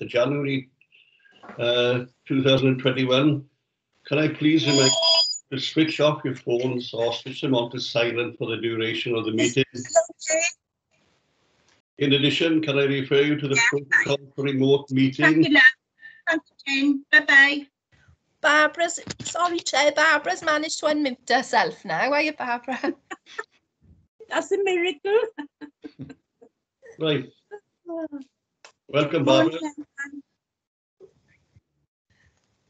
of January uh, 2021. Can I please remind you to switch off your phones or switch them on to silent for the duration of the meeting? In addition, can I refer you to the protocol for remote Thank meeting? you. Thank you, Jane. Bye-bye. Barbara's, sorry Chair, Barbara's managed to unmute herself now. Are you, Barbara? That's a miracle. Right, welcome Barbara.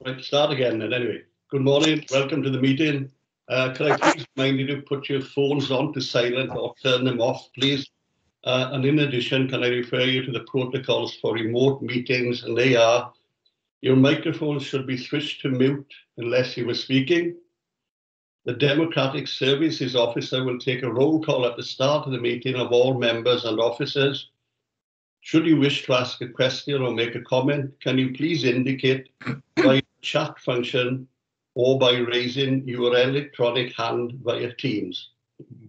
Right, start again then anyway. Good morning, welcome to the meeting. Uh, can I please remind you to put your phones on to silent or turn them off, please? Uh, and in addition, can I refer you to the protocols for remote meetings and they are your microphones should be switched to mute unless you were speaking. The Democratic Services Officer will take a roll call at the start of the meeting of all members and officers. Should you wish to ask a question or make a comment, can you please indicate by chat function or by raising your electronic hand via Teams?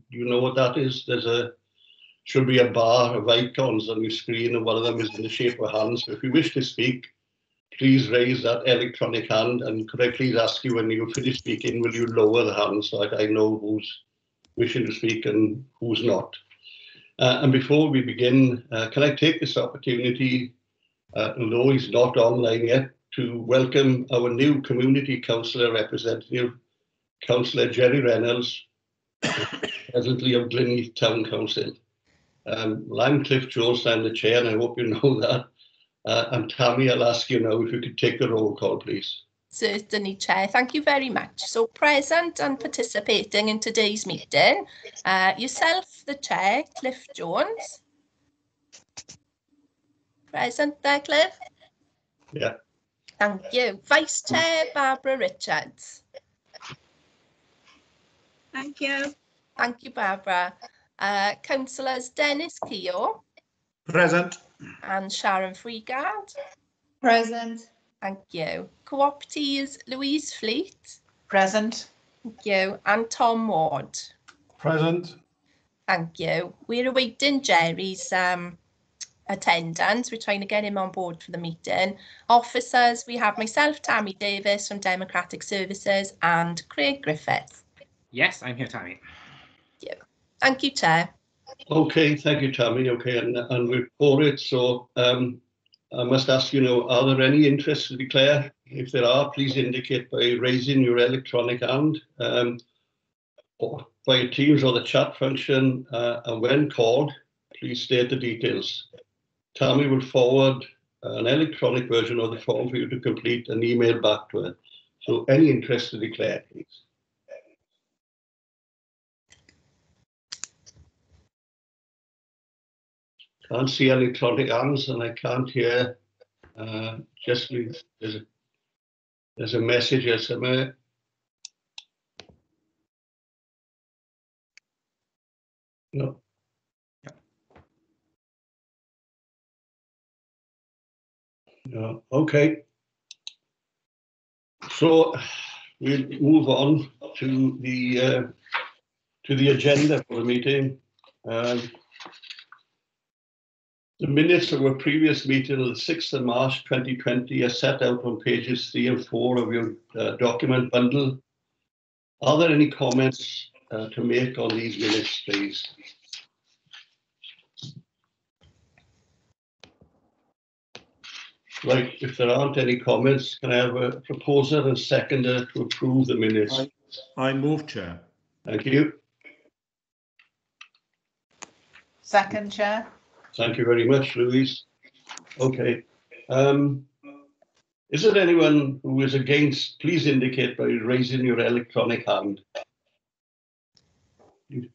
You know what that is? There's a should be a bar of icons on your screen, and one of them is in the shape of a hand. So if you wish to speak, please raise that electronic hand. And could I please ask you when you finish speaking, will you lower the hand so that I know who's wishing to speak and who's not? Uh, and before we begin, uh, can I take this opportunity, uh, although he's not online yet, to welcome our new community councillor representative, Councillor Jerry Reynolds, presently of Glynneath Town Council. Um, well, I'm Cliff Jones, I'm the chair, and I hope you know that. Uh, and Tammy, I'll ask you now if you could take the roll call, please. Certainly, Chair. Thank you very much. So present and participating in today's meeting, uh, yourself, the Chair, Cliff Jones. Present there, Cliff? Yeah. Thank you. Vice Chair, Barbara Richards. Thank you. Thank you, Barbara. Uh, Councillors Dennis Keogh Present. and Sharon Freegard. Present. Thank you. Co-optees Louise Fleet. Present. Thank you. And Tom Ward. Present. Thank you. We're awaiting Jerry's um, attendance. We're trying to get him on board for the meeting. Officers, we have myself, Tammy Davis from Democratic Services and Craig Griffith. Yes, I'm here, Tammy. Thank you, Thank you, Chair. Okay, thank you, Tammy. Okay, and, and we're for it. So um, I must ask you now, are there any interests to declare? If there are, please indicate by raising your electronic hand um, or by Teams or the chat function. Uh, and when called, please state the details. Tammy will forward an electronic version of the form for you to complete and email back to her. So any interest to declare, please. Can't see electronic hands and I can't hear. Uh, just leave, there's a, there's a message here somewhere. No. No, okay. So we'll move on to the uh, to the agenda for the meeting. Um, the minutes of our previous meeting of the 6th of March 2020 are set out on pages three and four of your uh, document bundle. Are there any comments uh, to make on these minutes, please? Right, if there aren't any comments, can I have a proposer and seconder to approve the minutes? Aye. I move, Chair. Thank you. Second, Chair. Thank you very much, Louise. Okay. Um, is there anyone who is against? Please indicate by raising your electronic hand. You,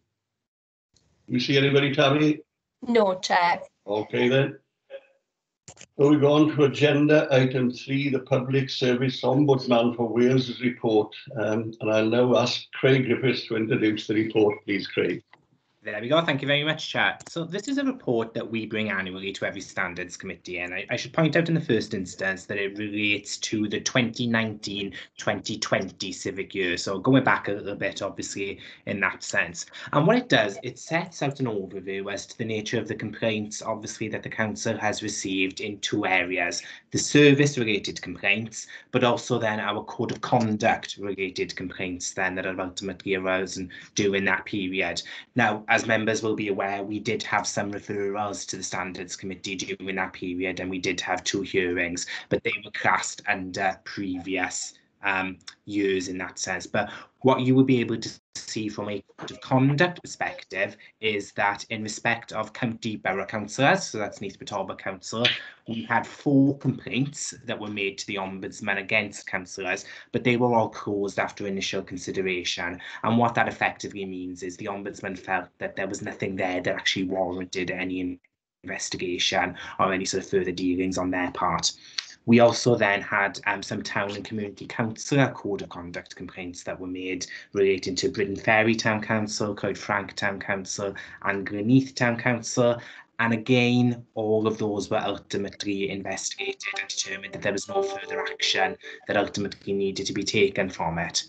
you see anybody, Tammy? No, Chair. Okay then. So we go on to agenda item three, the Public Service Ombudsman for Wales' report. Um, and I'll now ask Craig Griffiths to introduce the report, please, Craig. There we go. Thank you very much, Chair. So this is a report that we bring annually to every standards committee, and I, I should point out in the first instance that it relates to the 2019-2020 civic year. So going back a little bit, obviously, in that sense. And what it does, it sets out an overview as to the nature of the complaints, obviously, that the council has received in two areas: the service-related complaints, but also then our code of conduct-related complaints, then that have ultimately arisen during that period. Now, as members will be aware, we did have some referrals to the Standards Committee during that period, and we did have two hearings, but they were classed under previous um, years in that sense. But what you will be able to see from a code of conduct perspective is that in respect of county borough councillors, so that's Neath Port Talbot Council, we had four complaints that were made to the Ombudsman against councillors, but they were all closed after initial consideration. And what that effectively means is the Ombudsman felt that there was nothing there that actually warranted any investigation or any sort of further dealings on their part. We also then had um, some town and community councillor code of conduct complaints that were made relating to Briton Ferry Town Council, Coedffranc Town Council and Glynneath Town Council. And again, all of those were ultimately investigated and determined that there was no further action that ultimately needed to be taken from it.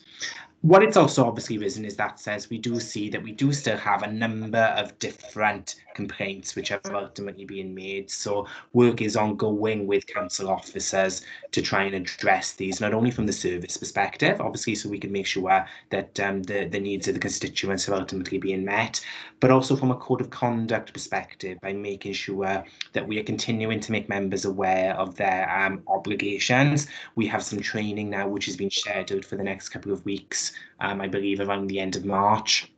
What it's also obviously risen is that says we do see that we do still have a number of different complaints which have ultimately been made. So work is ongoing with council officers to try and address these, not only from the service perspective, obviously, so we can make sure that um, the, the needs of the constituents are ultimately being met, but also from a code of conduct perspective by making sure that we are continuing to make members aware of their um, obligations. We have some training now which has been scheduled for the next couple of weeks, um, I believe around the end of March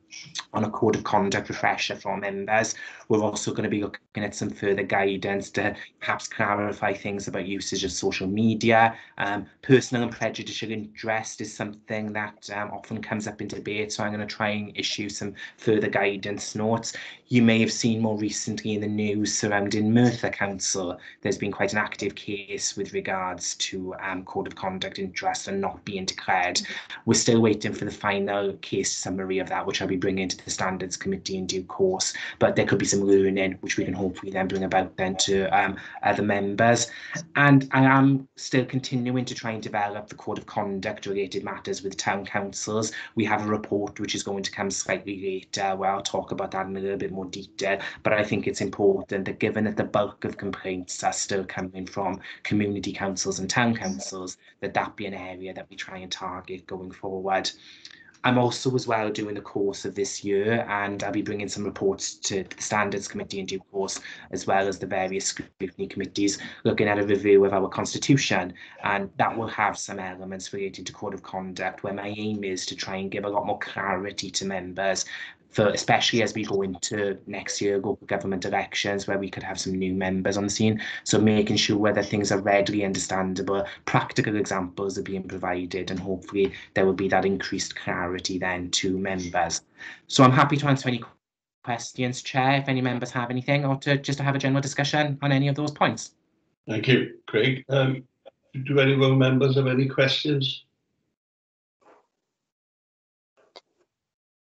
on a code of conduct refresher for members. We're also going to be looking at some further guidance to perhaps clarify things about usage of social media. Um, personal and prejudicial interest is something that um, often comes up in debate, so I'm going to try and issue some further guidance notes. You may have seen more recently in the news surrounding Merthyr Council, there's been quite an active case with regards to um, code of conduct interest and not being declared. We're still waiting for the final case summary of that, which I'll be bringing into the Standards Committee in due course, but there could be some learning which we can hopefully then bring about then to um, other members. And I am still continuing to try and develop the code of conduct related matters with town councils. We have a report which is going to come slightly later where I'll talk about that in a little bit more detail. But I think it's important that given that the bulk of complaints are still coming from community councils and town councils, that that be an area that we try and target going forward. I'm also as well doing the course of this year and I'll be bringing some reports to the Standards Committee in due course as well as the various scrutiny committees looking at a review of our constitution. And that will have some elements related to code of conduct where my aim is to try and give a lot more clarity to members for especially as we go into next year local government elections where we could have some new members on the scene so making sure whether things are readily understandable practical examples are being provided and hopefully there will be that increased clarity then to members so i'm happy to answer any questions chair if any members have anything or to just to have a general discussion on any of those points Thank you, Craig. Um, do any of our members have any questions?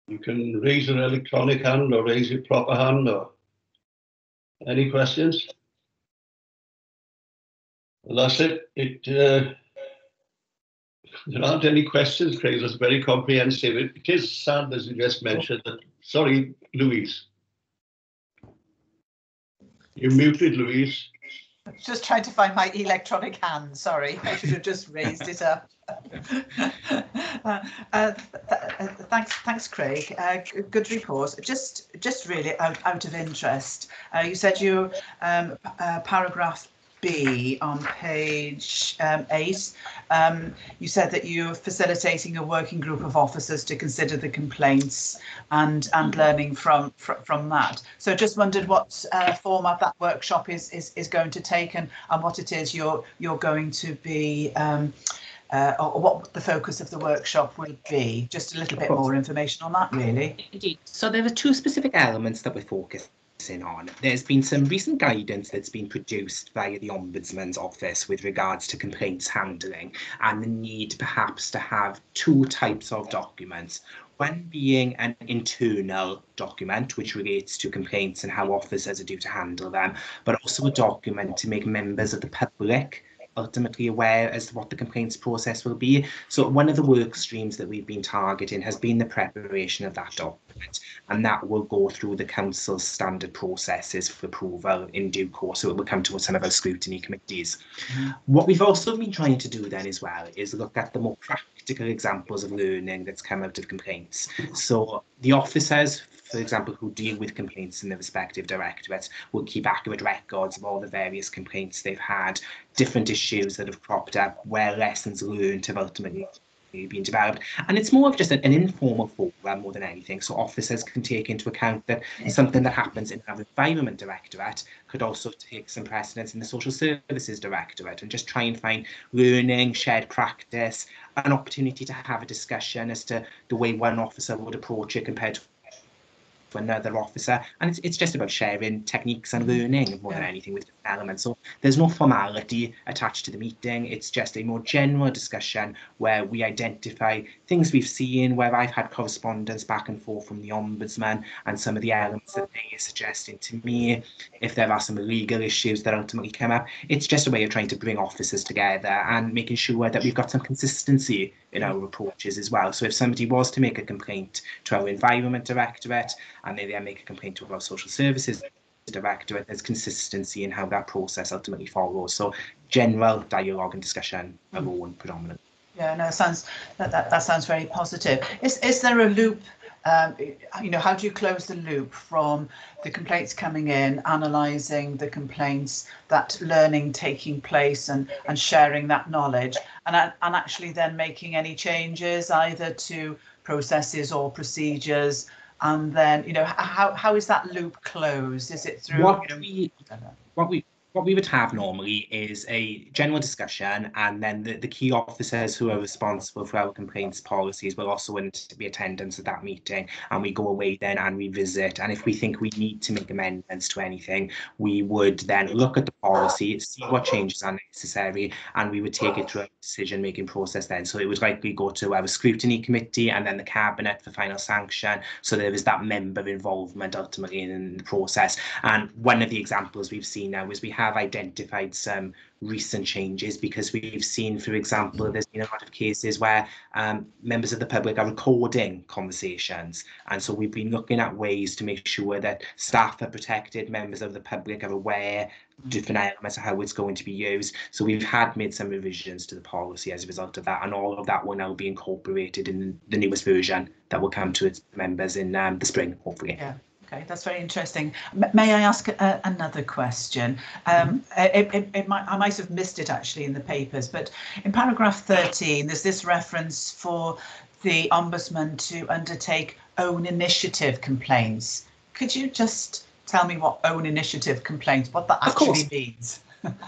You can raise an electronic hand or raise your proper hand or any questions? Well, that's it. It uh, there aren't any questions, Craig. It's very comprehensive. It, it is sad, as you just mentioned. That sorry, Louise. You muted, Louise. Just trying to find my electronic hand, sorry. I should have just raised it up. uh, uh, th uh, thanks, thanks, Craig. Uh, good report. Just, just really out, out of interest, uh, you said you um, uh, paragraph B on page um, eight, um, you said that you're facilitating a working group of officers to consider the complaints and and learning from fr from that. So I just wondered what uh, format that workshop is is is going to take and and what it is you're you're going to be. Um, uh, or what the focus of the workshop will be. Just a little bit more information on that, really. Indeed. So there are two specific elements that we're focusing on. There's been some recent guidance that's been produced via the Ombudsman's office with regards to complaints handling and the need perhaps to have two types of documents. one being an internal document which relates to complaints and how officers are due to handle them, but also a document to make members of the public ultimately aware as to what the complaints process will be. So one of the work streams that we've been targeting has been the preparation of that document, and that will go through the council's standard processes for approval in due course. So it will come to some of our scrutiny committees. Mm-hmm. What we've also been trying to do then as well is look at the more practical examples of learning that's come out of complaints. So the officers, for example, who deal with complaints in the respective directorates will keep accurate records of all the various complaints they've had, different issues that have cropped up, where lessons learned have ultimately been developed. And it's more of just an, an informal forum more than anything. So officers can take into account that something that happens in our environment directorate could also take some precedence in the social services directorate and just try and find learning, shared practice, an opportunity to have a discussion as to the way one officer would approach it compared to another officer. And it's, it's just about sharing techniques and mm-hmm. learning more than anything with elements. So there's no formality attached to the meeting. It's just a more general discussion where we identify things we've seen where i've had correspondence back and forth from the ombudsman and some of the elements that they are suggesting to me. If there are some legal issues that ultimately come up it's just a way of trying to bring officers together and making sure that we've got some consistency in our mm-hmm. approaches as well. So if somebody was to make a complaint to our environment directorate and they then make a complaint to our social services directorate, there's consistency in how that process ultimately follows. So general dialogue and discussion are all predominant. Yeah, no, sounds that, that that sounds very positive. Is is there a loop? Um, you know, how do you close the loop from the complaints coming in, analysing the complaints, that learning taking place, and and sharing that knowledge, and and actually then making any changes either to processes or procedures, and then you know how how is that loop closed? Is it through? What you know, we I don't know. what we what we would have normally is a general discussion and then the, the key officers who are responsible for our complaints policies will also want to be attendance at that meeting and we go away then and revisit and if we think we need to make amendments to anything we would then look at the policy see what changes are necessary and we would take it through a decision making process then. So it would likely go to our scrutiny committee and then the cabinet for final sanction so there is that member involvement ultimately in the process. And one of the examples we've seen now is we have identified some recent changes because we've seen, for example, there's been a lot of cases where um, members of the public are recording conversations. And so we've been looking at ways to make sure that staff are protected, members of the public are aware, different elements of how it's going to be used. So we've had made some revisions to the policy as a result of that. And all of that will now be incorporated in the newest version that will come to its members in um, the spring, hopefully. Yeah. Okay, that's very interesting. M- may I ask a, another question? Um, it, it, it might, I might have missed it actually in the papers, but in paragraph 13, there's this reference for the ombudsman to undertake own initiative complaints. Could you just tell me what own initiative complaints, what that actually means?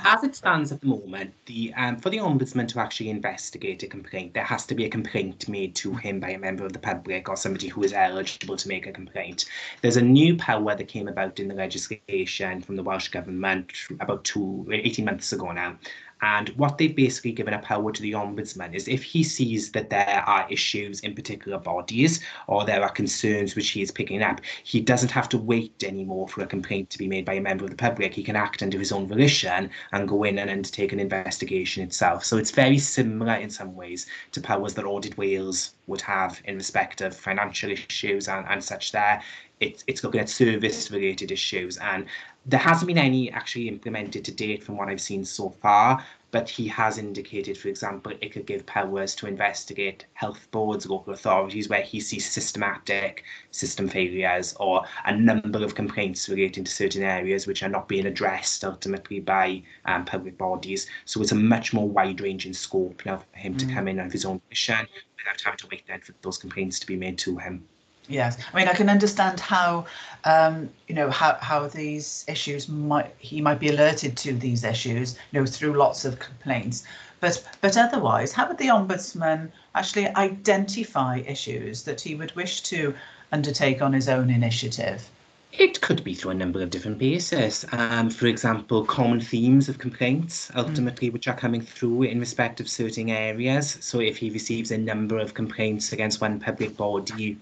As it stands at the moment, the um, for the ombudsman to actually investigate a complaint, there has to be a complaint made to him by a member of the public or somebody who is eligible to make a complaint. There's a new power that came about in the legislation from the Welsh Government about two, 18 months ago now. And what they've basically given a power to the ombudsman is if he sees that there are issues in particular bodies or there are concerns which he is picking up, he doesn't have to wait anymore for a complaint to be made by a member of the public. He can act under his own volition and go in and undertake an investigation itself. So it's very similar in some ways to powers that Audit Wales would have in respect of financial issues and, and such there. It's, it's looking at service related issues and there hasn't been any actually implemented to date from what I've seen so far, but he has indicated, for example, it could give powers to investigate health boards, local authorities, where he sees systematic system failures or a number of complaints relating to certain areas which are not being addressed ultimately by um, public bodies. So it's a much more wide-ranging scope now for him to Mm. come in of his own mission without having to wait then for those complaints to be made to him. Yes, I mean I can understand how um, you know how how these issues might he might be alerted to these issues you know through lots of complaints, but but otherwise, how would the ombudsman actually identify issues that he would wish to undertake on his own initiative? It could be through a number of different bases. Um, for example, common themes of complaints, ultimately, which are coming through in respect of certain areas. So if he receives a number of complaints against one public body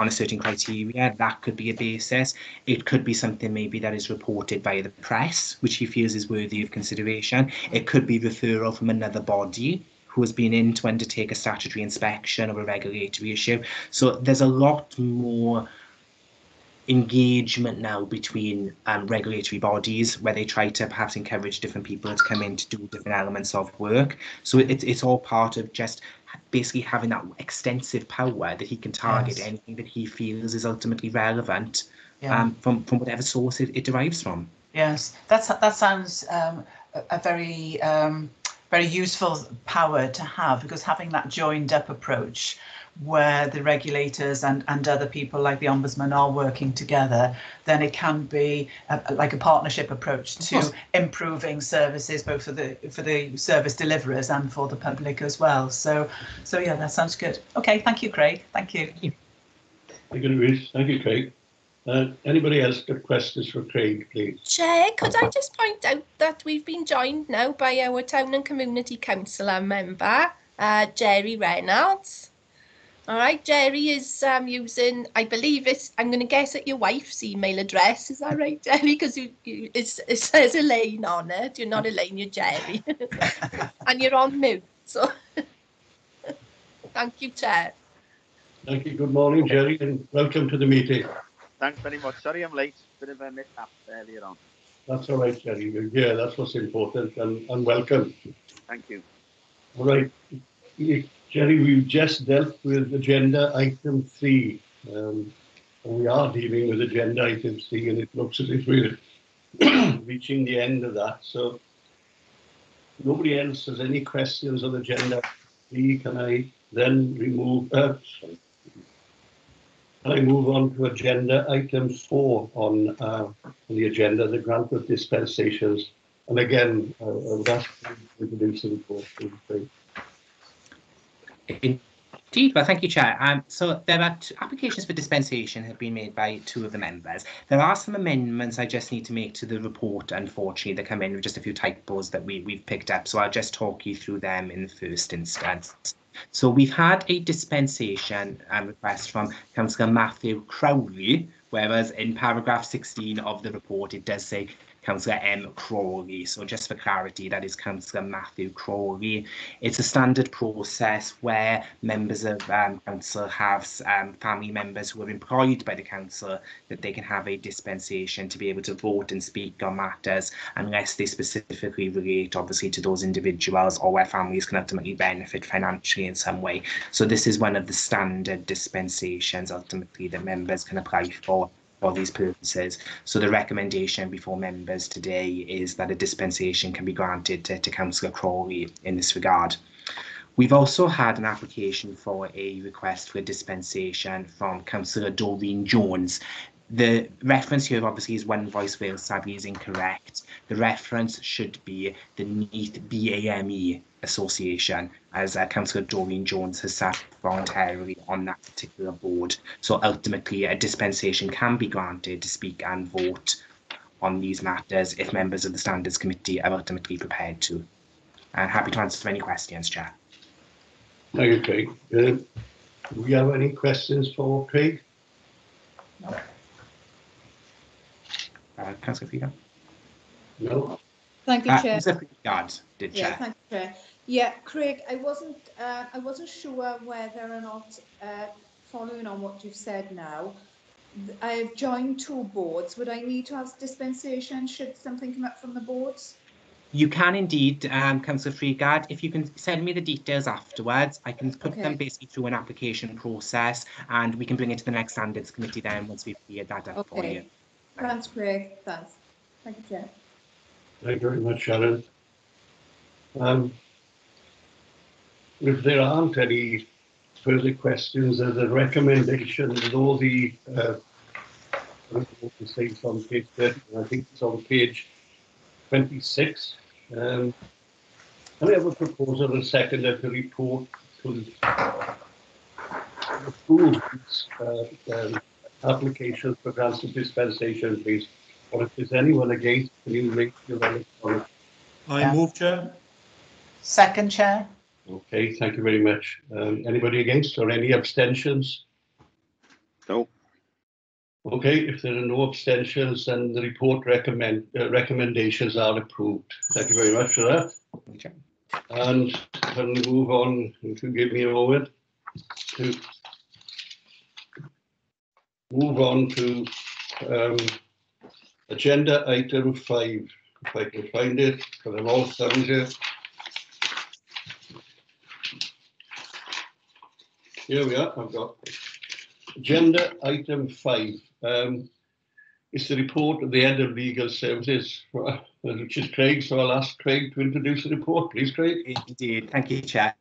on a certain criteria, that could be a basis. It could be something maybe that is reported by the press, which he feels is worthy of consideration. It could be referral from another body who has been in to undertake a statutory inspection of a regulatory issue. So there's a lot more engagement now between um, regulatory bodies where they try to perhaps encourage different people to come in to do different elements of work. So it, it's all part of just basically having that extensive power that he can target Yes. anything that he feels is ultimately relevant Yeah. um, from, from whatever source it, it derives from. Yes, that's that sounds um, a, a very um, very useful power to have because having that joined up approach where the regulators and, and other people like the ombudsman are working together, then it can be a, like a partnership approach to improving services both for the for the service deliverers and for the public as well. So so yeah, that sounds good. Okay, thank you, Craig. Thank you. Thank you, Louise. Thank you, Craig. Uh, anybody else got questions for Craig, please? Chair, could I just point out that we've been joined now by our Town and Community Councillor member, uh, Jerry Reynolds. All right, Jerry is um, using, I believe it's, I'm going to guess at your wife's email address. Is that right, Jerry? Because you, you, it says Elaine on it. You're not Elaine, you're Jerry. and you're on mute. So thank you, Chair. Thank you. Good morning, Jerry, and welcome to the meeting. Thanks very much. Sorry I'm late. Bit of a mishap earlier on. That's all right, Jerry. You're. That's what's important, and, and welcome. Thank you. All right, You- Jerry, we've just dealt with agenda item three. Um, we are dealing with agenda item three, and it looks as if we're reaching the end of that. So, nobody else has any questions on agenda three. Can I then remove? Uh, sorry. Can I move on to agenda item four on, uh, on the agenda, the grant of dispensations? And again, uh, I would ask you to introduce the report, please. Indeed, well, thank you, Chair. Um, so there are applications for dispensation have been made by two of the members. There are some amendments I just need to make to the report, unfortunately, that come in with just a few typos that we, we've picked up. So I'll just talk you through them in the first instance. So we've had a dispensation um, request from Councillor Matthew Crowley, whereas in paragraph 16 of the report it does say Councillor M. Crawley. So just for clarity, that is Councillor Matthew Crawley. It's a standard process where members of um, council have um, family members who are employed by the council that they can have a dispensation to be able to vote and speak on matters unless they specifically relate obviously to those individuals or where families can ultimately benefit financially in some way. So this is one of the standard dispensations ultimately that members can apply for for these purposes. So the recommendation before members today is that a dispensation can be granted to, to Councillor Crawley in this regard. We've also had an application for a request for a dispensation from Councillor Doreen Jones. The reference here obviously is One Voice Wales sadly is incorrect. The reference should be the Neath BAME Association, as uh, Councillor Doreen Jones has sat voluntarily on that particular board. So ultimately, a dispensation can be granted to speak and vote on these matters if members of the Standards Committee are ultimately prepared to. And happy to answer any questions, Chair. Thank you, Craig. Uh, Do we have any questions for Craig? Uh, Councillor Figan? No? Thank you, Uh, Chair. Councillor Figan did, Yeah, Chair. thank you, Chair. Yeah, Craig, I wasn't, uh, I wasn't sure whether or not, uh, following on what you've said now, I've joined two boards. Would I need to have dispensation should something come up from the boards? You can indeed, um, Councillor Freegard. If you can send me the details afterwards, I can put them basically through an application process and we can bring it to the next standards committee then once we've cleared that up for Okay. you. Thanks, Craig. Thanks. Thank you, Chair. Thank you very much, Sharon. Um, If there aren't any further questions, there's a recommendation that all the, uh, it's on page 30, I think it's on page 26. Um, Can I have a proposal and second that the report to approve uh, um, applications for grants of dispensation, please. Or if there's anyone against, can you raise your electronic? I Yeah. move, Chair. Second chair. Okay, thank you very much. Um, anybody against or any abstentions? No. Okay, if there are no abstentions, then the report recommend, uh, recommendations are approved. Thank you very much for that. Okay. And can we move on, if you give me a moment, to move on to um, agenda item five, if I can find it, because I'm all here. Here we are, I've got agenda item five. Um, it's the report of the head of legal services, which is Craig, so I'll ask Craig to introduce the report, please, Craig. Indeed, thank you, Chair.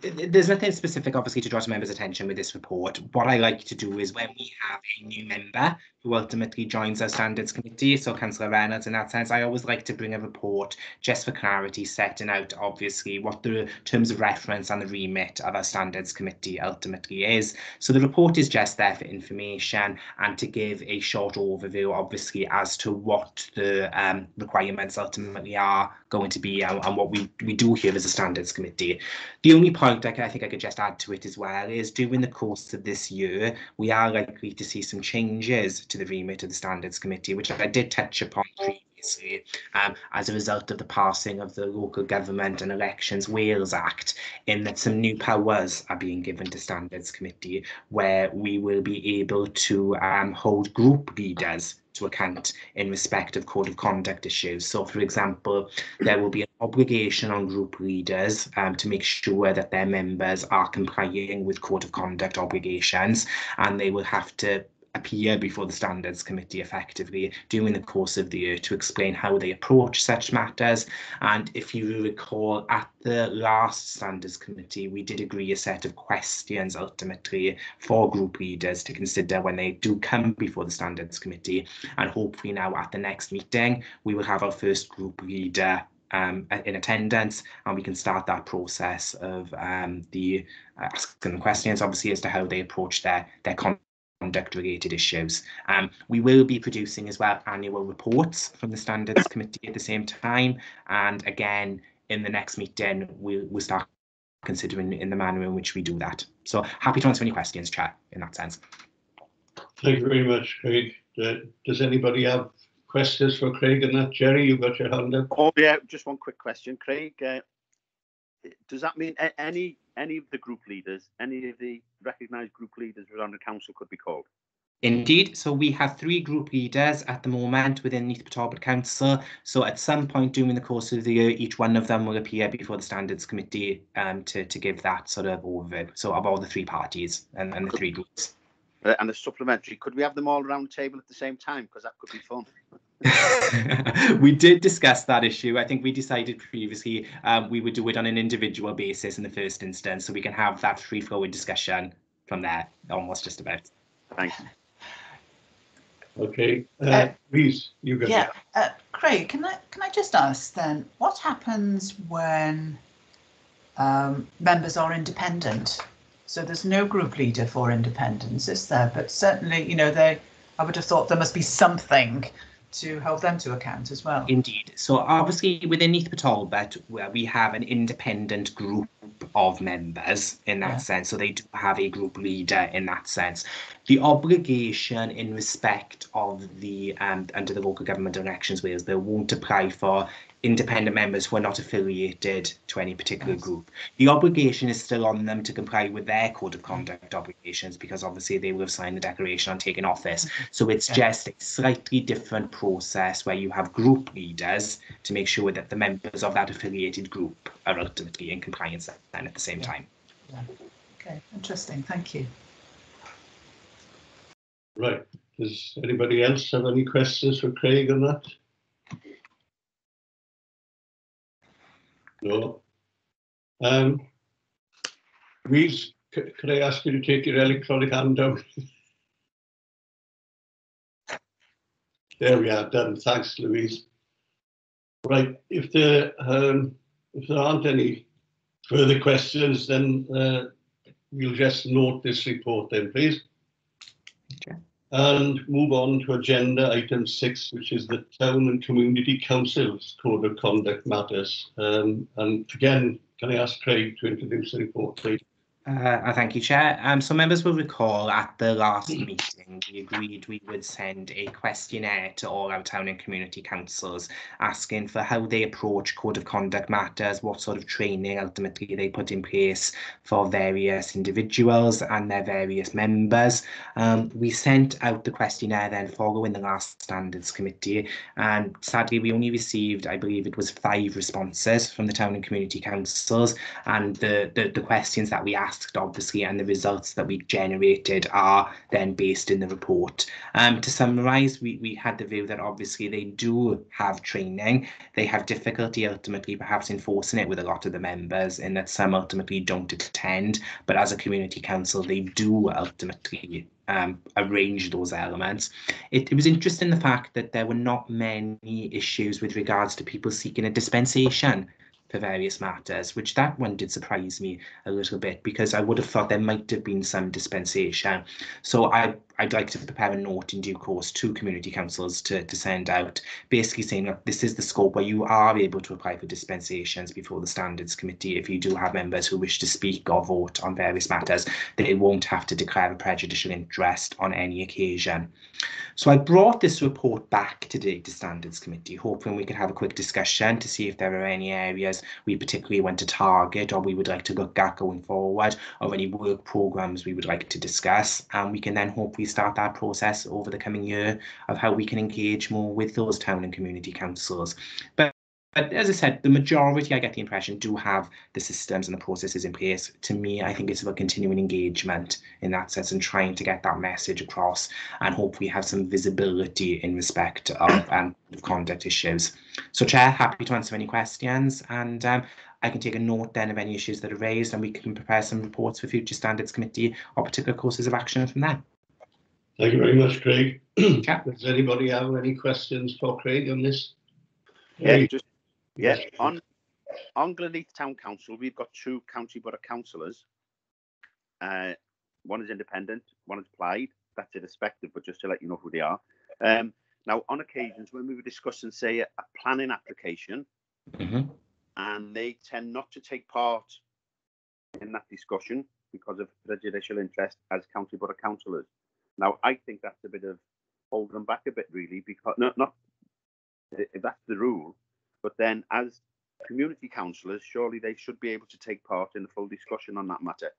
Th- th- There's nothing specific, obviously, to draw to members' attention with this report. What I like to do is when we have a new member who ultimately joins our standards committee, so Councillor Reynolds in that sense, I always like to bring a report just for clarity, setting out obviously what the terms of reference and the remit of our standards committee ultimately is. So the report is just there for information and to give a short overview, obviously, as to what the um, requirements ultimately are going to be and, and what we, we do here as a standards committee. The only point I, I think I could just add to it as well is during the course of this year, we are likely to see some changes to the remit of the Standards Committee, which I did touch upon previously um, as a result of the passing of the Local Government and Elections Wales Act, in that some new powers are being given to Standards Committee, where we will be able to um, hold group leaders to account in respect of code of conduct issues. So, for example, there will be an obligation on group leaders um, to make sure that their members are complying with code of conduct obligations and they will have to appear before the standards committee effectively during the course of the year to explain how they approach such matters. And if you recall at the last standards committee we did agree a set of questions ultimately for group leaders to consider when they do come before the standards committee. And hopefully now at the next meeting we will have our first group leader um, in attendance and we can start that process of um, the uh, asking questions obviously as to how they approach their their conduct related issues. Um, we will be producing as well annual reports from the standards committee at the same time and again in the next meeting we'll, we'll start considering in the manner in which we do that. So happy to answer any questions, Chair, in that sense. Thank you very much, Craig. Uh, Does anybody have questions for Craig and that? Jerry, you've got your hand up. Oh, yeah, just one quick question, Craig. Uh, does that mean any any of the group leaders, any of the recognised group leaders around the council could be called? Indeed, so we have three group leaders at the moment within Neath Talbot Council. So at some point during the course of the year, each one of them will appear before the Standards Committee um, to, to give that sort of overview. So of all the three parties and, and the three groups. Uh, and a supplementary, could we have them all around the table at the same time? Because that could be fun. we did discuss that issue. I think we decided previously um, we would do it on an individual basis in the first instance, so we can have that free flowing discussion from there, almost just about. Thanks. Okay, uh, Uh, please, you go. Yeah, uh, Craig, can I can I just ask then, what happens when um, members are independent? So there's no group leader for independence, is there? But certainly, you know, they. I would have thought there must be something to hold them to account as well. Indeed. So obviously within Neath Talbot, where we have an independent group of members in that Yeah. sense. So they do have a group leader in that sense. The obligation in respect of the um, under the local government elections Wales, they won't apply for independent members who are not affiliated to any particular Yes. group. The obligation is still on them to comply with their code of conduct obligations because obviously they will have signed the declaration on taking office. Mm-hmm. So it's Yeah. just a slightly different process where you have group leaders to make sure that the members of that affiliated group are ultimately in compliance then at the same Yeah. time. Okay, interesting. Thank you. Right, does anybody else have any questions for Craig on that? No. Um, Louise, c- could I ask you to take your electronic hand down? There we are, done. Thanks, Louise. Right, if there, um, if there aren't any further questions, then uh, we'll just note this report then, please. And move on to agenda item six, which is the Town and Community Council's Code of Conduct Matters. Um, and again, can I ask Craig to introduce the report, please? Uh, thank you, Chair. Um, so members will recall at the last meeting, we agreed we would send a questionnaire to all our town and community councils asking for how they approach code of conduct matters, what sort of training ultimately they put in place for various individuals and their various members. Um, we sent out the questionnaire then following the last standards committee and sadly we only received, I believe it was five responses from the town and community councils and the, the, the questions that we asked asked, obviously, and the results that we generated are then based in the report. Um, to summarise, we, we had the view that obviously they do have training. They have difficulty ultimately perhaps enforcing it with a lot of the members in that some ultimately don't attend, but as a community council, they do ultimately um, arrange those elements. It, it was interesting the fact that there were not many issues with regards to people seeking a dispensation for various matters, which that one did surprise me a little bit because I would have thought there might have been some dispensation. So I, I'd like to prepare a note in due course to community councils to, to send out, basically saying that this is the scope where you are able to apply for dispensations before the standards committee. If you do have members who wish to speak or vote on various matters, they won't have to declare a prejudicial interest on any occasion. So I brought this report back today to the Standards Committee, hoping we could have a quick discussion to see if there are any areas we particularly want to target or we would like to look at going forward, or any work programmes we would like to discuss. And we can then hopefully start that process over the coming year of how we can engage more with those town and community councils. But but as I said, the majority, I get the impression, do have the systems and the processes in place. To me, I think it's about continuing engagement in that sense and trying to get that message across and hope we have some visibility in respect of um, conduct issues. So, Chair, happy to answer any questions and um, I can take a note then of any issues that are raised and we can prepare some reports for future standards committee or particular courses of action from there. Thank you very much, Craig. Does anybody have any questions for Craig on this? Yeah, just yeah, on on Glynneath Town Council, we've got two county borough councillors. Uh, one is independent, one is applied. That's irrespective, but just to let you know who they are. Um, now, on occasions when we were discussing, say, a, a planning application, Mhm. and they tend not to take part in that discussion because of prejudicial interest as county borough councillors. Now, I think that's a bit of holding them back a bit, really, because not not that's the rule, but then as community councillors, surely they should be able to take part in the full discussion on that matter.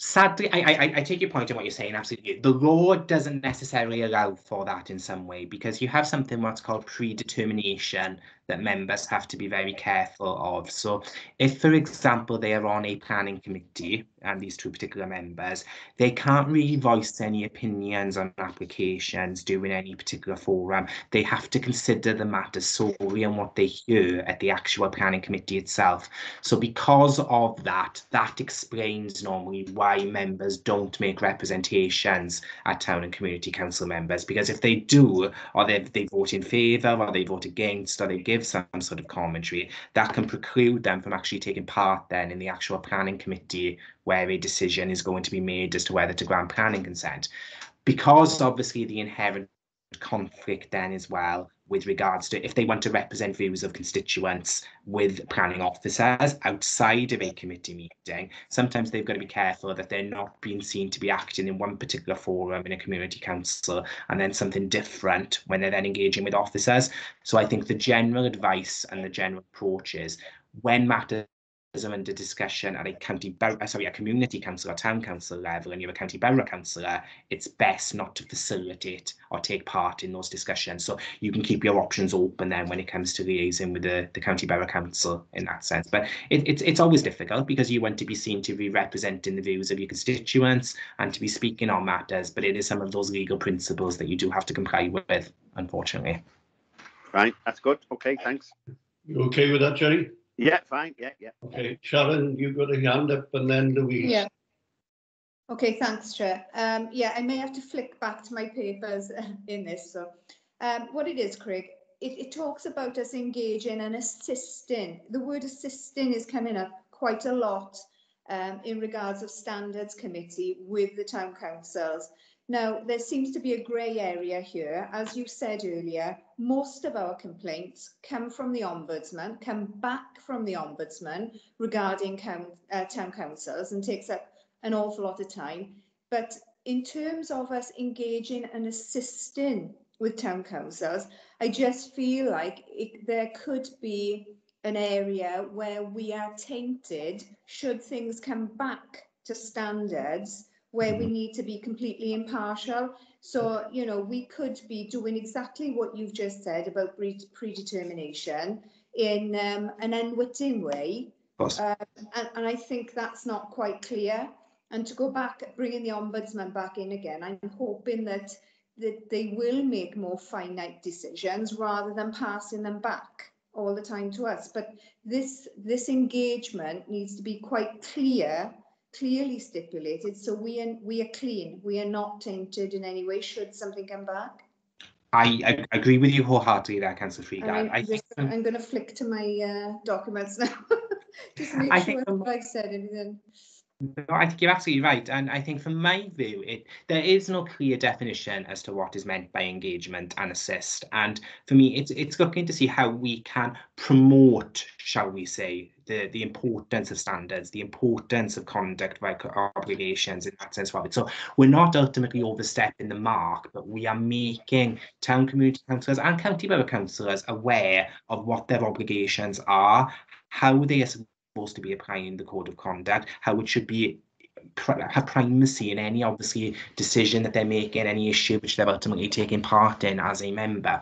Sadly, I, I, I take your point on what you're saying, absolutely. The law doesn't necessarily allow for that in some way because you have something what's called predetermination that members have to be very careful of. So if, for example, they are on a planning committee and these two particular members, they can't really voice any opinions on applications during any particular forum. They have to consider the matter solely on what they hear at the actual planning committee itself. So because of that, that explains normally why members don't make representations at town and community council members. Because if they do, or they, they vote in favour, or they vote against, or they give some sort of commentary, that can preclude them from actually taking part then in the actual planning committee where a decision is going to be made as to whether to grant planning consent. Because obviously the inherent conflict then as well with regards to if they want to represent views of constituents with planning officers outside of a committee meeting, sometimes they've got to be careful that they're not being seen to be acting in one particular forum in a community council and then something different when they're then engaging with officers. So I think the general advice and the general approach is when matters under discussion at a county borough, sorry, a community council or town council level, and you're a county borough councillor, it's best not to facilitate or take part in those discussions. So you can keep your options open then when it comes to liaising with the, the county borough council in that sense. But it, it's it's always difficult because you want to be seen to be representing the views of your constituents and to be speaking on matters. But it is some of those legal principles that you do have to comply with, unfortunately. Right, that's good. Okay, thanks. You okay with that, Jerry? Yeah, fine. Yeah, yeah. Okay, Sharon, you've got a hand up and then Louise. Yeah. Okay, thanks, Chair. Um, yeah, I may have to flick back to my papers in this. So, um, what it is, Craig, it, it talks about us engaging and assisting. The word assisting is coming up quite a lot um, in regards of standards committee with the town councils. Now, there seems to be a grey area here. As you said earlier, most of our complaints come from the Ombudsman, come back from the Ombudsman regarding uh, town councils and takes up an awful lot of time. But in terms of us engaging and assisting with town councils, I just feel like it, there could be an area where we are tainted should things come back to standards where we need to be completely impartial. So, you know, we could be doing exactly what you've just said about pre- predetermination in um, an unwitting way. Um, and, and I think that's not quite clear. And to go back, bringing the ombudsman back in again, I'm hoping that that they will make more finite decisions rather than passing them back all the time to us. But this this engagement needs to be quite clear, clearly stipulated, so we are we are clean. We are not tainted in any way. Should something come back, I, I agree with you wholeheartedly there, Councillor And Freegard. I'm, I think, just, I'm going to flick to my uh, documents now, just make I sure think I've said everything. No, I think you're absolutely right, and I think from my view, it there is no clear definition as to what is meant by engagement and assist. And for me, it's it's looking to see how we can promote, shall we say, the the importance of standards, the importance of conduct by obligations in that sense. So we're not ultimately overstepping the mark, but we are making town community councillors and county borough councillors aware of what their obligations are, how they are supposed to be applying the code of conduct, how it should be have primacy in any obviously decision that they're making, any issue which they're ultimately taking part in as a member.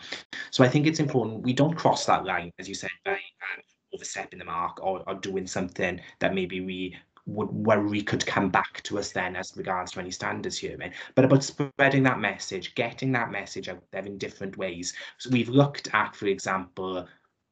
So I think it's important we don't cross that line, as you said, by um, overstepping the mark or, or doing something that maybe we would worry could come back to us then as regards to any standards hearing, but about spreading that message, getting that message out there in different ways. So we've looked at, for example,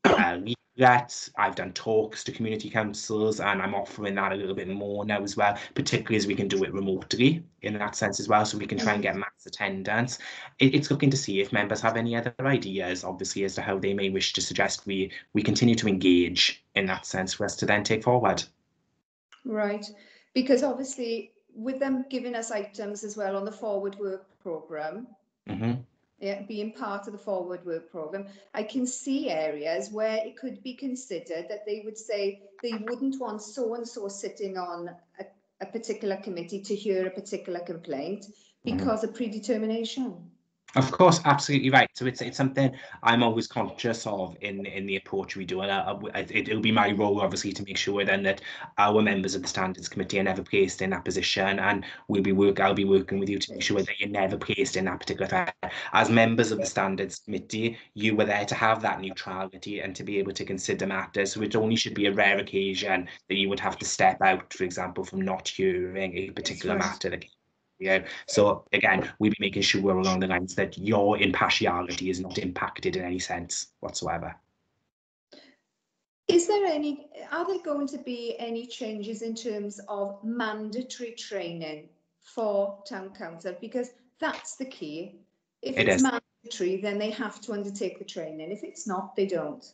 uh, leaflets, I've done talks to community councils and I'm offering that a little bit more now as well, particularly as we can do it remotely in that sense as well, so we can try and get mass attendance. It, it's looking to see if members have any other ideas, obviously, as to how they may wish to suggest we we continue to engage in that sense for us to then take forward. Right, because obviously with them giving us items as well on the forward work programme, hmm yeah, being part of the forward work programme, I can see areas where it could be considered that they would say they wouldn't want so-and-so sitting on a, a particular committee to hear a particular complaint mm-hmm. because of predetermination. Of course, absolutely right. So it's it's something I'm always conscious of in in the approach we do, and I, I, it, it'll be my role obviously to make sure then that our members of the standards committee are never placed in that position, and we'll be work I'll be working with you to make sure that you're never placed in that particular. Threat. As members of the standards committee, you were there to have that neutrality and to be able to consider matters. So it only should be a rare occasion that you would have to step out, for example, from not hearing a particular matter. That yeah. So again, we'll be making sure we're along the lines that your impartiality is not impacted in any sense whatsoever. Is there any, are there going to be any changes in terms of mandatory training for town council? Because that's the key. If It it's is. mandatory, then they have to undertake the training. If it's not, they don't.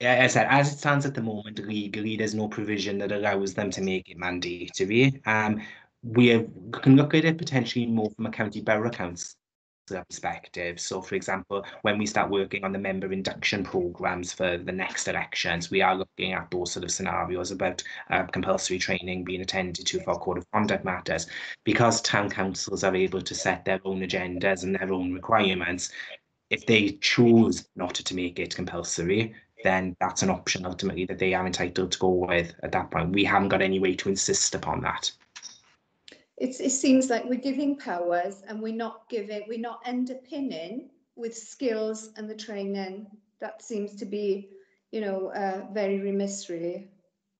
Yeah, as I said, as it stands at the moment, legally, there's no provision that allows them to make it mandatory. Um, we can look at it potentially more from a county borough council perspective. So, for example, when we start working on the member induction programs for the next elections, we are looking at those sort of scenarios about uh, compulsory training being attended to for code of conduct matters. Because town councils are able to set their own agendas and their own requirements, if they choose not to make it compulsory, then that's an option ultimately that they are entitled to go with at that point. We haven't got any way to insist upon that. It's, it seems like we're giving powers and we're not giving, we're not underpinning with skills and the training. That seems to be, you know, uh, very remiss really.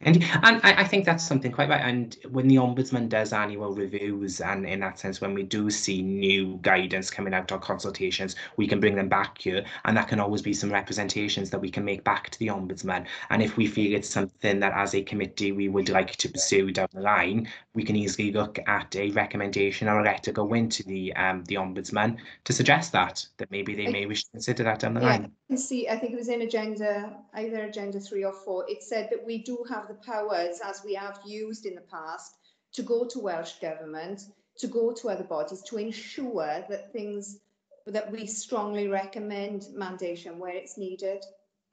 And and I, I think that's something quite right. And when the ombudsman does annual reviews, and in that sense, when we do see new guidance coming out or consultations, we can bring them back here, and that can always be some representations that we can make back to the ombudsman. And if we feel it's something that, as a committee, we would like to pursue down the line, we can easily look at a recommendation or a letter go into the um the ombudsman to suggest that that maybe they may wish to consider that down the Yeah, line. I see, I think it was in agenda, either agenda three or four, it said that we do have the powers, as we have used in the past, to go to Welsh Government to go to other bodies to ensure that things that we strongly recommend mandation where it's needed.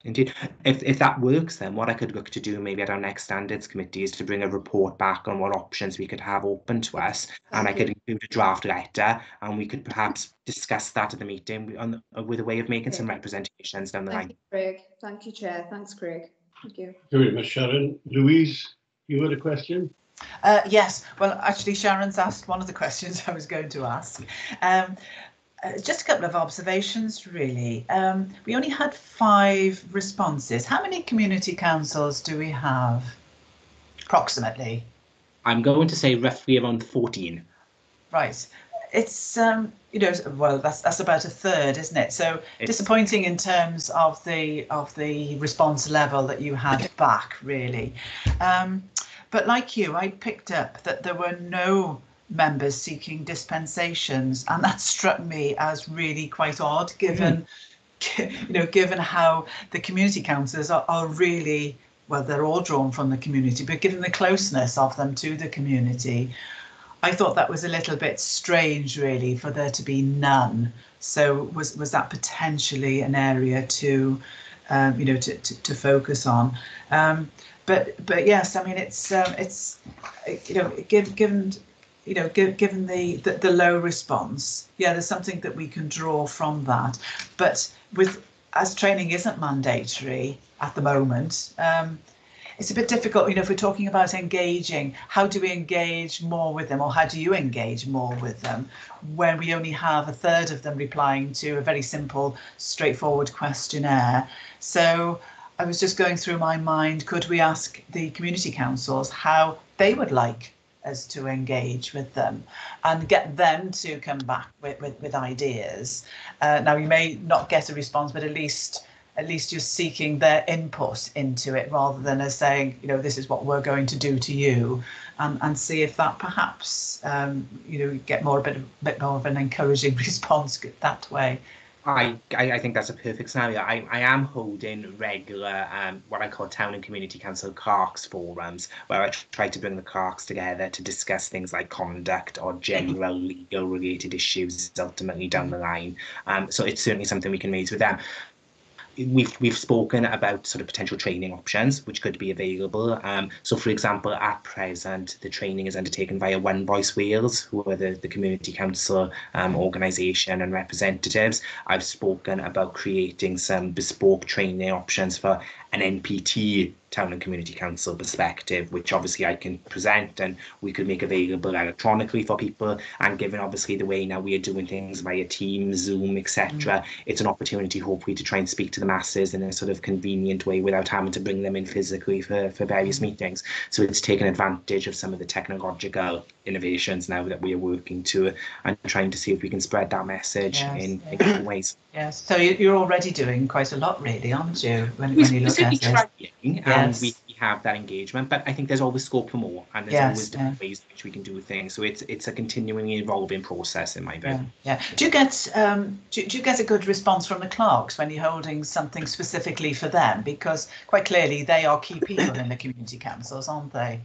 Indeed. If, if that works, then what I could look to do maybe at our next standards committee is to bring a report back on what options we could have open to us. And I could include a draft letter and we could perhaps discuss that at the meeting on, with a way of making some representations down the Thank line. you, Craig. Thank you, Chair. Thanks, Craig. Thank you. Thank you very much, Sharon. Louise, you had a question? Uh, yes, well, actually, Sharon's asked one of the questions I was going to ask. Um, uh, just a couple of observations, really. Um, we only had five responses. How many community councils do we have? Approximately. I'm going to say roughly around 14. Right. It's um, you know, well, that's that's about a third, isn't it? So It's- disappointing in terms of the of the response level that you had back, really. Um, but like you, I picked up that there were no members seeking dispensations, and that struck me as really quite odd, given you know, given how the community councillors are, are really well, they're all drawn from the community, but given the closeness of them to the community, I thought that was a little bit strange, really, for there to be none. So was was that potentially an area to, um, you know, to, to, to focus on? Um, but but yes, I mean it's um, it's you know given given you know given, given the, the the low response, yeah, there's something that we can draw from that. But with as training isn't mandatory at the moment. Um, it's a bit difficult, you know, if we're talking about engaging, how do we engage more with them or how do you engage more with them when we only have a third of them replying to a very simple, straightforward questionnaire? So I was just going through my mind, could we ask the community councils how they would like us to engage with them and get them to come back with, with, with ideas? Uh, now, you may not get a response, but at least at least you're seeking their input into it rather than as saying, you know, this is what we're going to do to you, and, and see if that perhaps, um, you know, get more a bit, a bit more of an encouraging response that way. I, I, I think that's a perfect scenario. I, I am holding regular, um, what I call town and community council CARCs forums, where I try to bring the CARCs together to discuss things like conduct or general legal related issues ultimately down the line. Um, so it's certainly something we can raise with them. We've we've spoken about sort of potential training options which could be available. Um, so, for example, at present, the training is undertaken via One Voice Wales, who are the, the community council um, organisation and representatives. I've spoken about creating some bespoke training options for an NPT town and community council perspective, which obviously I can present and we could make available electronically for people. And given obviously the way now we are doing things via Teams, Zoom, etc., mm. it's an opportunity hopefully to try and speak to the masses in a sort of convenient way without having to bring them in physically for, for various mm. meetings. So it's taken advantage of some of the technological innovations now that we are working to and trying to see if we can spread that message Yes, in, yes. in different ways. Yes. So you- you're already doing quite a lot, really, aren't you? When, when you look at it. trying and Yes. we, we have that engagement but i think there's always scope for more and there's Yes, always different ways in which we can do things so it's it's a continuing evolving process in my view Yeah, yeah. Do you get um, do, do you get a good response from the clerks when you're holding something specifically for them? Because quite clearly they are key people in the community councils, aren't they?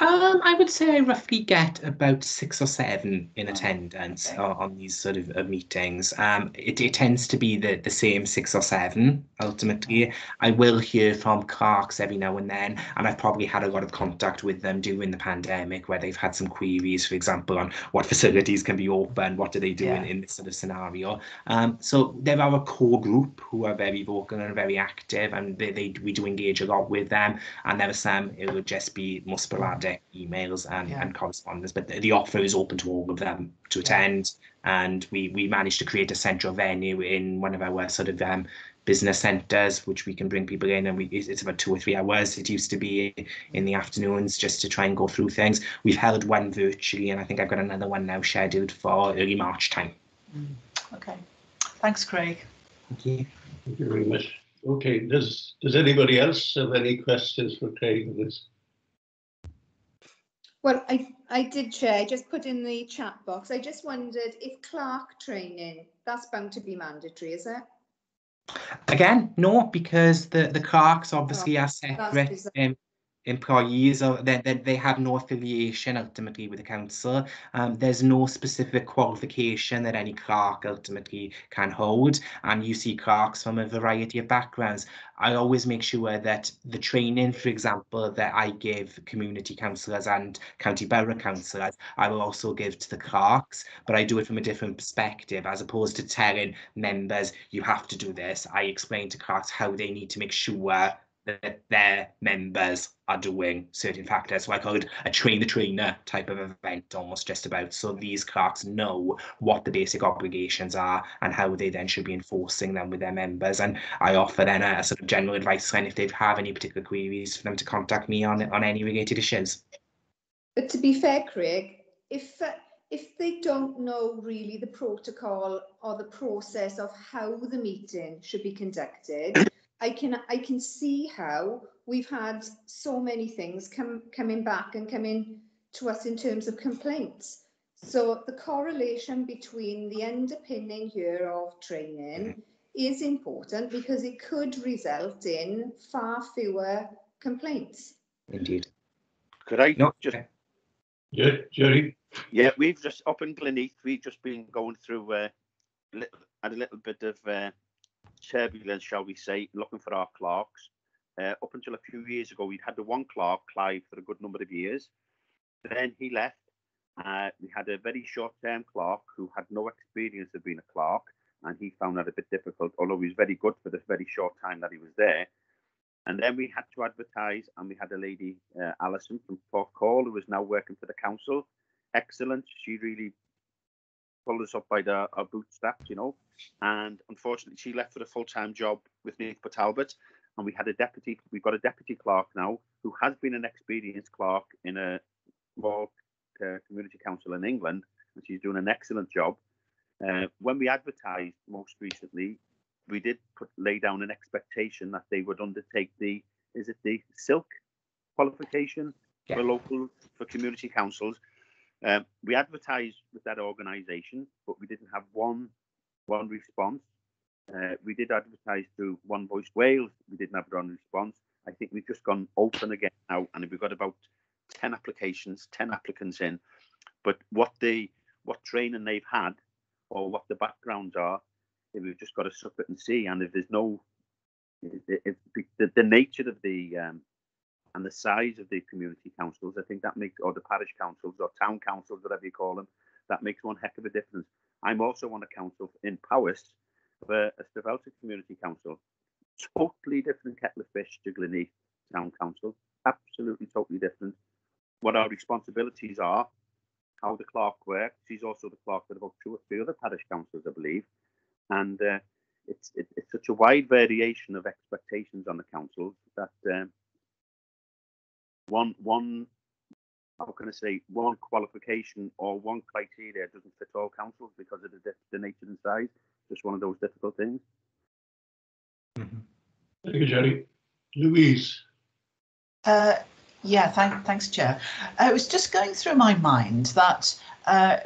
Um, I would say I roughly get about six or seven in Oh, attendance okay. on, on these sort of uh, meetings. Um, it, it tends to be the, the same six or seven ultimately. I will hear from clerks every now and then, and I've probably had a lot of contact with them during the pandemic where they've had some queries, for example, on what facilities can be open, what do they do in, in this sort of scenario. Um, so there are a core group who are very vocal and very active, and they, they we do engage a lot with them. And there are some it would just be more sporadic emails and, Yeah. and correspondence, but the, the offer is open to all of them to attend. And we we managed to create a central venue in one of our sort of um, business centres, which we can bring people in, and we it's it's about two or three hours. It used to be in the afternoons just to try and go through things. We've held one virtually, and I think I've got another one now scheduled for early March time. Okay. Thanks, Craig. Thank you. Thank you very much. Okay, does, does anybody else have any questions for Craig on this? Well, I, I did Chair, I just put in the chat box. I just wondered if clerk training, that's bound to be mandatory, is it? Again, no, because the the clerks obviously are that's separate. Um, employees or they, they, they have no affiliation ultimately with the council. Um, there's no specific qualification that any clerk ultimately can hold and you see clerks from a variety of backgrounds. I always make sure that the training, for example, that I give community councillors and county borough councillors, I will also give to the clerks, but I do it from a different perspective as opposed to telling members you have to do this. I explain to clerks how they need to make sure that their members are doing certain factors. So I call it a train the trainer type of event almost just about. So these clerks know what the basic obligations are and how they then should be enforcing them with their members. And I offer then a, sort of general advice and if they have any particular queries for them to contact me on on any related issues. But to be fair, Craig, if uh, if they don't know really the protocol or the process of how the meeting should be conducted, I can I can see how we've had so many things come coming back and coming to us in terms of complaints. So the correlation between the underpinning here of training is important because it could result in far fewer complaints. Indeed. Could I No, just Yeah, Jerry. Yeah, we've just up in Glynneath, we've just been going through uh, little, had a little bit of uh, turbulence, shall we say, looking for our clerks. Uh, up until a few years ago, we'd had the one clerk, Clive, for a good number of years. Then he left. Uh, we had a very short-term clerk who had no experience of being a clerk, and he found that a bit difficult, although he was very good for the very short time that he was there. And then we had to advertise, and we had a lady, uh, Alison from Port Call, who is now working for the council. Excellent. She really pulled us up by the our bootstraps, you know. And unfortunately, she left for a full time job with Nick Talbot. And we had a deputy, we've got a deputy clerk now who has been an experienced clerk in a small uh, community council in England, and she's doing an excellent job. Uh, when we advertised most recently, we did put lay down an expectation that they would undertake the is it the CiLCA qualification for local for community councils. Um, we advertised with that organisation, but we didn't have one one response. Uh, we did advertise through One Voice Wales. We didn't have one response. I think we've just gone open again now, and we've got about ten applications, ten applicants in. But what the what training they've had, or what the backgrounds are, eh, we've just got to suck it and see. And if there's no, if, if the, the nature of the um, and the size of the community councils, I think that makes, or the parish councils or town councils, whatever you call them, that makes one heck of a difference. I'm also on a council in Powys, for a Stavelta Community Council. Totally different kettle of fish to Glynneath Town Council. Absolutely totally different. What our responsibilities are, how the clerk works. She's also the clerk at about two or three other parish councils, I believe. And uh, it's it, it's such a wide variation of expectations on the councils that um, one one how can I say one qualification or one criteria doesn't fit all councils because of the, di- the nature and size. Just one of those difficult things. Mhm. Thank you, Jerry. Louise. Uh, yeah, thank, thanks, Chair. Uh, it was just going through my mind that uh,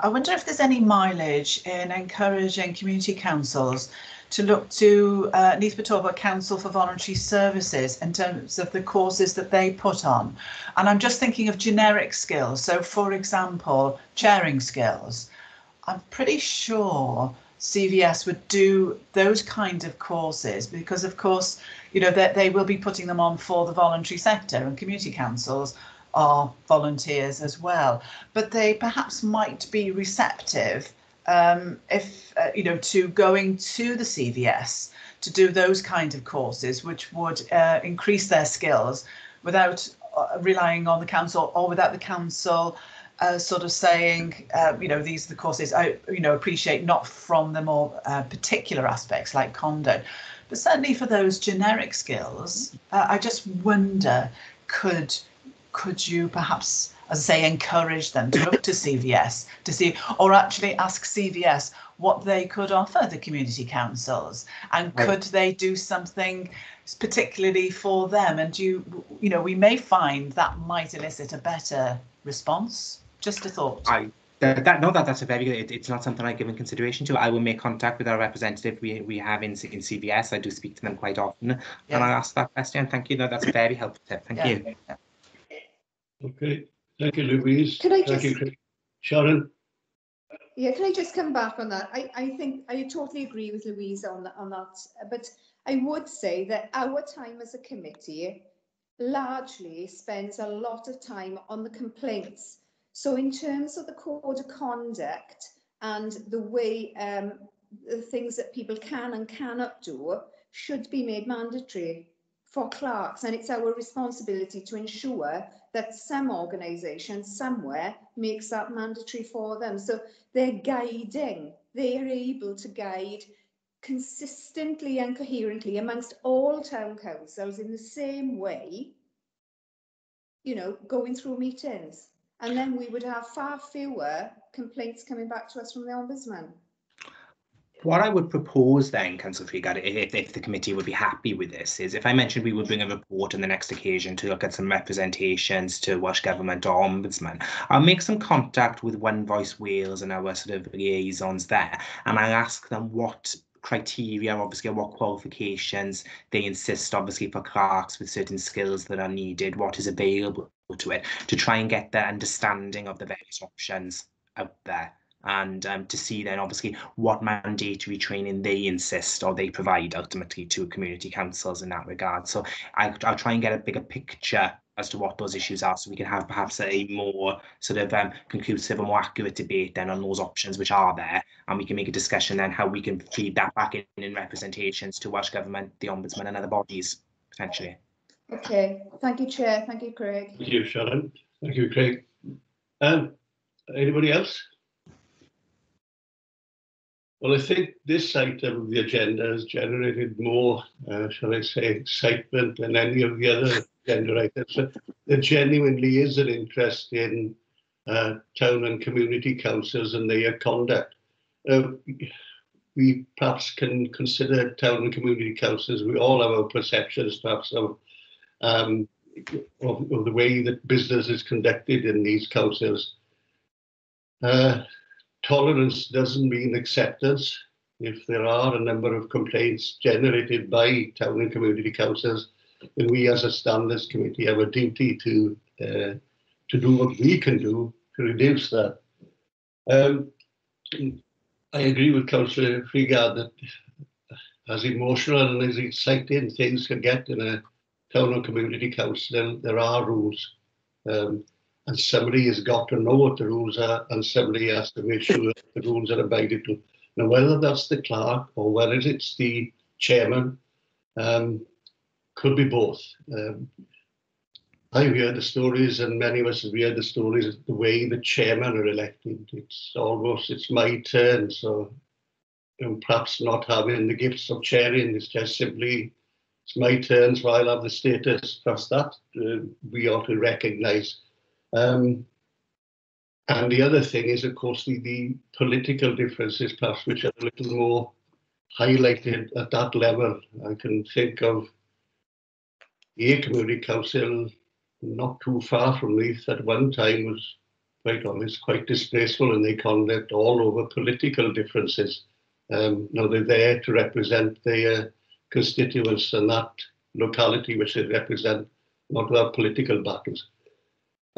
I wonder if there's any mileage in encouraging community councils to look to uh, Petoba Council for Voluntary Services in terms of the courses that they put on. And I'm just thinking of generic skills. So, for example, chairing skills. I'm pretty sure CVS would do those kind of courses because, of course, you know that they will be putting them on for the voluntary sector and community councils are volunteers as well but they perhaps might be receptive um, if uh, you know to going to the cvs to do those kind of courses which would uh, increase their skills without uh, relying on the council or without the council uh, sort of saying, uh, you know, these are the courses I, you know, appreciate not from the more uh, particular aspects like conduct, but certainly for those generic skills, I just wonder, could could you perhaps, as I say, encourage them to look to CVS to see, or actually ask CVS what they could offer the community councils, and Right. could they do something particularly for them? And you, you know, we may find that might elicit a better response. Just a thought. I That, that no, that that's a very good. It, it's not something I've given consideration to. I will make contact with our representative we we have in in CVS. I do speak to them quite often, and I ask that question. Thank you. No, that's a very helpful tip. Thank Yeah, you. yeah. Okay, thank you, Louise. Could I Thank you, just- Craig. Sharon? Yeah, can I just come back on that? I, I think I totally agree with Louise on on that, but I would say that our time as a committee largely spends a lot of time on the complaints. So in terms of the code of conduct and the way um, the things that people can and cannot do should be made mandatory for clerks. And it's our responsibility to ensure that some organisation somewhere makes that mandatory for them. So they're guiding, they're able to guide consistently and coherently amongst all town councils in the same way, you know, going through meetings. And then we would have far fewer complaints coming back to us from the Ombudsman. What I would propose then, Councillor Freegard, if, if the committee would be happy with this, is if I mentioned we would bring a report on the next occasion to look at some representations to Welsh Government or Ombudsman, I'll make some contact with One Voice Wales and our sort of liaisons there, and I'll ask them what criteria, obviously, what qualifications they insist, obviously, for clerks with certain skills that are needed, what is available to it, to try and get their understanding of the various options out there and um, to see then obviously what mandatory training they insist or they provide ultimately to community councils in that regard. So I, I'll try and get a bigger picture as to what those issues are so we can have perhaps a more sort of um, conclusive and more accurate debate then on those options which are there and we can make a discussion then how we can feed that back in, in representations to Welsh Government, the Ombudsman and other bodies potentially. Okay, thank you, Chair. Thank you, Craig. Thank you, Sharon. Thank you, Craig. Um, anybody else? Well, I think this item of the agenda has generated more, uh, shall I say, excitement than any of the other agenda items. So There genuinely is an interest in uh, town and community councils and their conduct. Uh, we perhaps can consider town and community councils, we all have our perceptions perhaps of um, of, of the way that business is conducted in these councils. Uh, tolerance doesn't mean acceptance. If there are a number of complaints generated by town and community councils, then we as a standards committee have a duty to uh, to do what we can do to reduce that. Um, I agree with Councillor Freegard that as emotional and as exciting things can get in a town or community council, there are rules. Um, and somebody has got to know what the rules are and somebody has to make sure that the rules are abided to. Now, whether that's the clerk or whether it's the chairman, um, could be both. Um, I've heard the stories and many of us have heard the stories of the way the chairman are elected. It's almost, it's my turn, so know, perhaps not having the gifts of chairing is just simply it's my turn, so I'll have the status. Perhaps that uh, we ought to recognise. Um, and the other thing is, of course, the, the political differences, perhaps, which are a little more highlighted at that level. I can think of the community council not too far from Leith at one time was, quite honest, quite disgraceful in their conduct all over political differences. Um, now they're there to represent their constituents and that locality which they represent, not have political battles.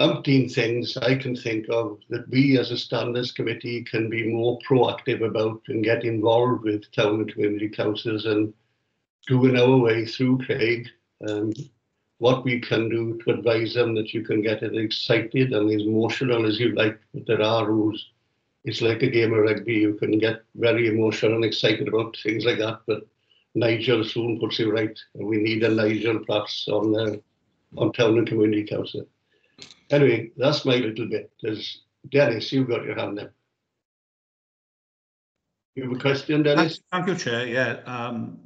Umpteen things I can think of that we as a standards committee can be more proactive about and get involved with town and community councils and doing our way through Craig. Um, what we can do to advise them that you can get as excited and as emotional as you like, but there are rules. It's like a game of rugby. You can get very emotional and excited about things like that, but Nigel soon puts you right. We need a Nigel perhaps on the on town and community council. Anyway, that's my little bit. There's Dennis, you've got your hand up. You have a question, Dennis? Thank you, Chair. Yeah, um,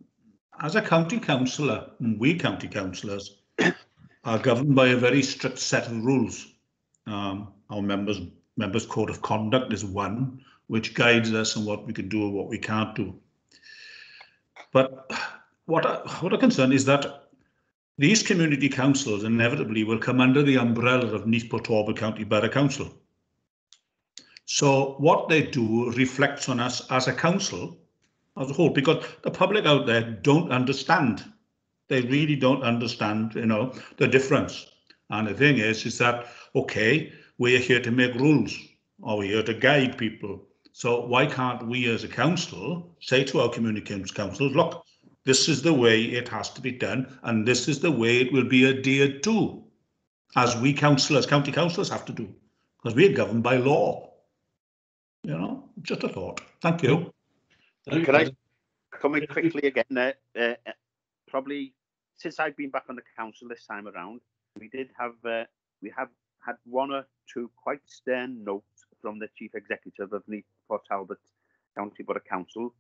as a county councillor, and we county councillors are governed by a very strict set of rules. Um, our members members code of conduct is one, which guides us on what we can do and what we can't do. But what I, what a concern is that these community councils inevitably will come under the umbrella of Neath Port Talbot County Borough Council. So what they do reflects on us as a council as a whole, because the public out there don't understand. They really don't understand, you know, the difference. And the thing is, is that, okay, we're here to make rules, or we're here to guide people. So why can't we as a council say to our community councils, look, this is the way it has to be done, and this is the way it will be adhered to, as we councillors, county councillors have to do, because we're governed by law. You know, just a thought. Thank you. Can I come in quickly again? Uh, uh, probably since I've been back on the council this time around, we did have uh, we have had one or two quite stern notes from the chief executive of Neath Port Talbot County Borough Council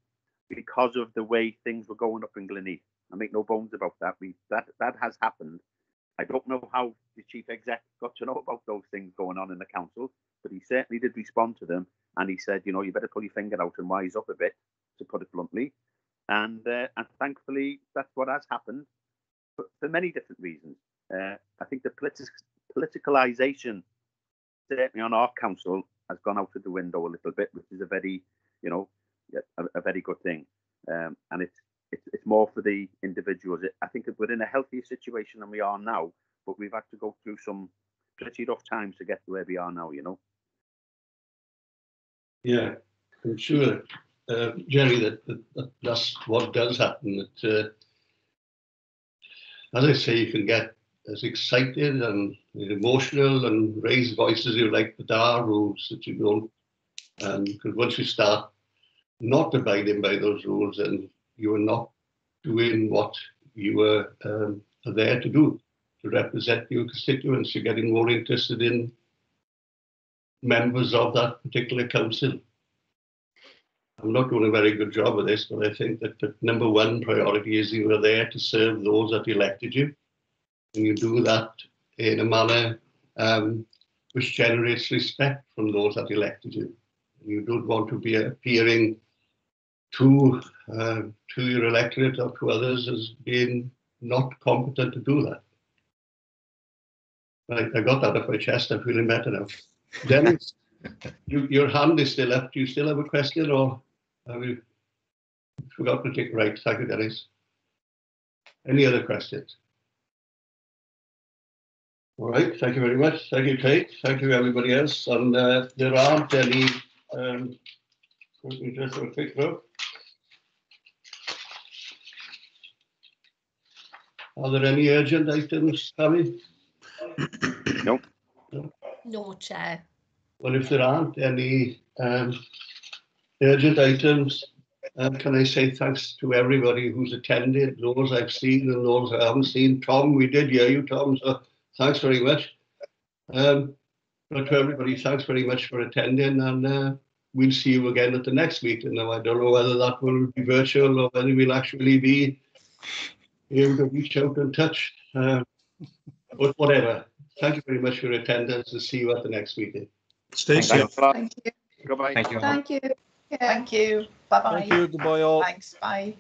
because of the way things were going up in Glynneath. I make no bones about that. We that that has happened. I don't know how the chief exec got to know about those things going on in the council, but he certainly did respond to them, and he said, you know, you better pull your finger out and wise up a bit, to put it bluntly. And uh, and thankfully, that's what has happened for, for many different reasons. Uh, I think the politi- politicalisation, certainly on our council, has gone out of the window a little bit, which is a very, you know, a, a very good thing. Um, and it's, it's it's more for the individuals. I think we're in a healthier situation than we are now, but we've had to go through some pretty rough times to get to where we are now. You know. Yeah, I'm sure, uh, Jerry, that, that, that that's what does happen. That, uh, as I say, you can get as excited and emotional and raise voices you like, but there are rules that you don't. And because once you start not abiding by those rules, and you are not doing what you were um, there to do, to represent your constituents. You're getting more interested in members of that particular council. I'm not doing a very good job of this, but I think that the number one priority is you are there to serve those that elected you. And you do that in a manner um, which generates respect from those that elected you. You don't want to be appearing to, uh, to your electorate or to others as being not competent to do that. Right, I got that off my chest. I'm feeling better now. Dennis, you, your hand is still up. Do you still have a question or have you forgot to take right? Thank you, Dennis. Any other questions? All right, thank you very much. Thank you, Kate. Thank you, everybody else. And uh, there aren't any. Um, just a quick look. Are there any urgent items, Tammy? No chair. Well, if there aren't any um, urgent items, uh, can I say thanks to everybody who's attended, those I've seen and those I haven't seen. Tom, we did hear you, Tom, so thanks very much. Um, but to everybody, thanks very much for attending and uh, we'll see you again at the next meeting. Now, I don't know whether that will be virtual or whether we'll actually be able to reach out and touch. Uh, but whatever. Thank you very much for your attendance and see you at the next meeting. Stay safe. Thanks. Thank you. Goodbye. Thank you. Thank you. Thank you. Bye bye. Thank you. Goodbye all. Thanks. Bye.